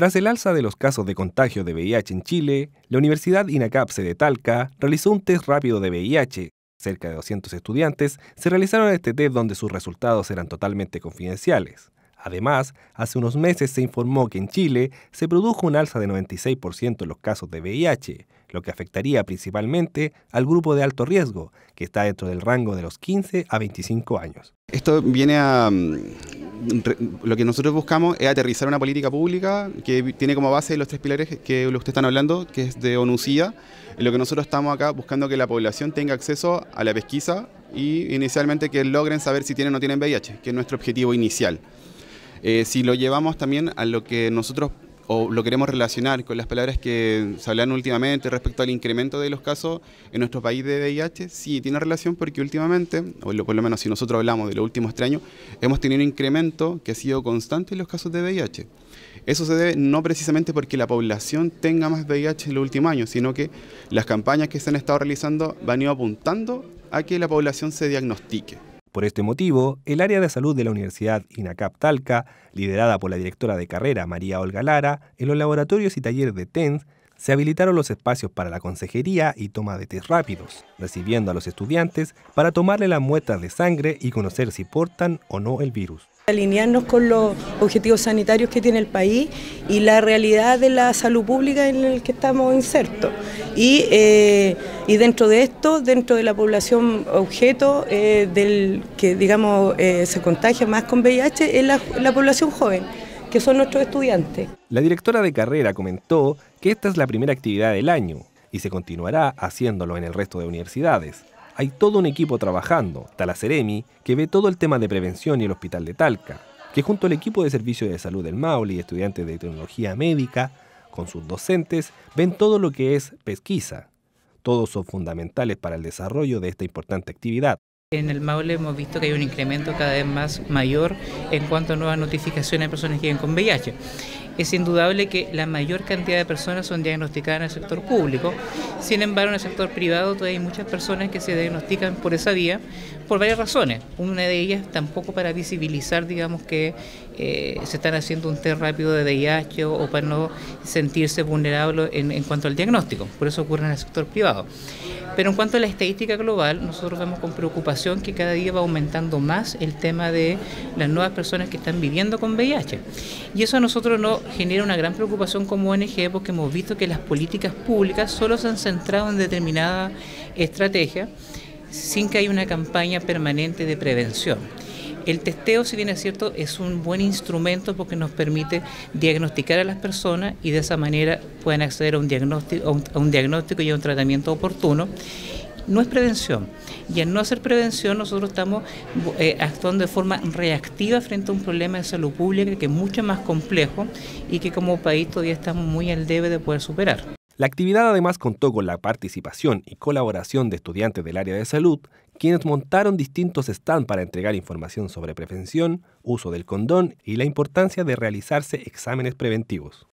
Tras el alza de los casos de contagio de VIH en Chile, la Universidad INACAPSE de Talca realizó un test rápido de VIH. Cerca de 200 estudiantes se realizaron este test donde sus resultados eran totalmente confidenciales. Además, hace unos meses se informó que en Chile se produjo un alza de 96% en los casos de VIH, lo que afectaría principalmente al grupo de alto riesgo, que está dentro del rango de los 15 a 25 años. Esto viene a... Lo que nosotros buscamos es aterrizar una política pública que tiene como base los tres pilares que ustedes están hablando, que es de ONUCIA. Lo que nosotros estamos acá buscando que la población tenga acceso a la pesquisa y inicialmente que logren saber si tienen o no tienen VIH, que es nuestro objetivo inicial. Eh, si lo llevamos también a lo que nosotros o lo queremos relacionar con las palabras que se hablan últimamente respecto al incremento de los casos en nuestro país de VIH, sí tiene relación porque últimamente, o por lo menos si nosotros hablamos de los últimos tres años, hemos tenido un incremento que ha sido constante en los casos de VIH. Eso se debe no precisamente porque la población tenga más VIH en los últimos años, sino que las campañas que se han estado realizando van ido apuntando a que la población se diagnostique. Por este motivo, el área de salud de la Universidad INACAP Talca, liderada por la directora de carrera María Olga Lara, en los laboratorios y talleres de TENS, se habilitaron los espacios para la consejería y toma de test rápidos, recibiendo a los estudiantes para tomarle las muestras de sangre y conocer si portan o no el virus alinearnos con los objetivos sanitarios que tiene el país y la realidad de la salud pública en el que estamos insertos. Y, eh, y dentro de esto, dentro de la población objeto eh, del que digamos eh, se contagia más con VIH es la, la población joven que son nuestros estudiantes. La directora de carrera comentó que esta es la primera actividad del año y se continuará haciéndolo en el resto de universidades hay todo un equipo trabajando, Talaceremi, que ve todo el tema de prevención y el hospital de Talca, que junto al equipo de servicio de salud del Maule y estudiantes de tecnología médica, con sus docentes, ven todo lo que es pesquisa. Todos son fundamentales para el desarrollo de esta importante actividad. En el Maule hemos visto que hay un incremento cada vez más mayor en cuanto a nuevas notificaciones de personas que viven con VIH. Es indudable que la mayor cantidad de personas son diagnosticadas en el sector público, sin embargo en el sector privado todavía hay muchas personas que se diagnostican por esa vía por varias razones. Una de ellas tampoco para visibilizar, digamos, que eh, se están haciendo un test rápido de VIH o, para no sentirse vulnerable en, en cuanto al diagnóstico. Por eso ocurre en el sector privado. Pero en cuanto a la estadística global, nosotros vemos con preocupación que cada día va aumentando más el tema de las nuevas personas que están viviendo con VIH. Y eso a nosotros nos genera una gran preocupación como ONG porque hemos visto que las políticas públicas solo se han centrado en determinada estrategia sin que haya una campaña permanente de prevención. El testeo, si bien es cierto, es un buen instrumento porque nos permite diagnosticar a las personas y de esa manera pueden acceder a un diagnóstico, a un, diagnóstico y a un tratamiento oportuno. No es prevención. Y al no hacer prevención, nosotros estamos eh, actuando de forma reactiva frente a un problema de salud pública que es mucho más complejo y que como país todavía estamos muy al debe de poder superar. La actividad además contó con la participación y colaboración de estudiantes del área de salud, quienes montaron distintos stands para entregar información sobre prevención, uso del condón y la importancia de realizarse exámenes preventivos.